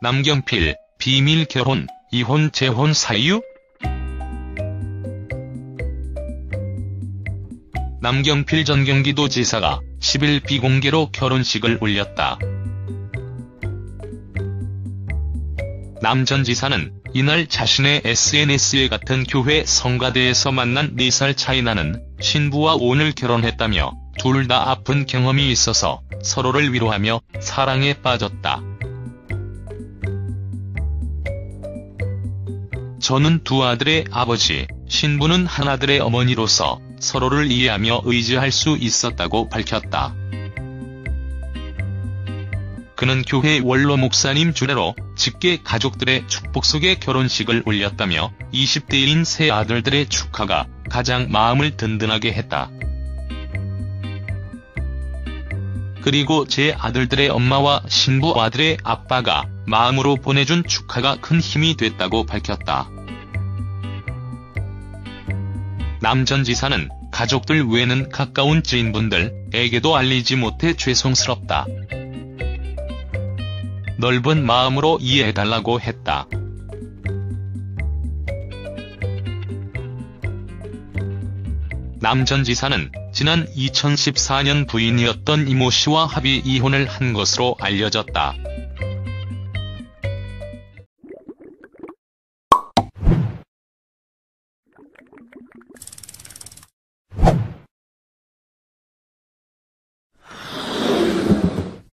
남경필, 비밀 결혼, 이혼 재혼 사유? 남경필 전 경기도 지사가 10일 비공개로 결혼식을 올렸다. 남 전 지사는 이날 자신의 SNS에 같은 교회 성가대에서 만난 4살 차이 나는 신부와 오늘 결혼했다며 둘 다 아픈 경험이 있어서 서로를 위로하며 사랑에 빠졌다. 저는 두 아들의 아버지, 신부는 한 아들의 어머니로서 서로를 이해하며 의지할 수 있었다고 밝혔다. 그는 교회 원로 목사님 주례로 직계 가족들의 축복 속에 결혼식을 올렸다며 20대인 세 아들들의 축하가 가장 마음을 든든하게 했다. 그리고 제 아들들의 엄마와 신부 아들의 아빠가 마음으로 보내준 축하가 큰 힘이 됐다고 밝혔다. 남전 지사는 가족들 외에는 가까운 지인분들에게도 알리지 못해 죄송스럽다. 넓은 마음으로 이해해달라고 했다. 남전 지사는 지난 2014년 부인이었던 이모 씨와 합의 이혼을 한 것으로 알려졌다.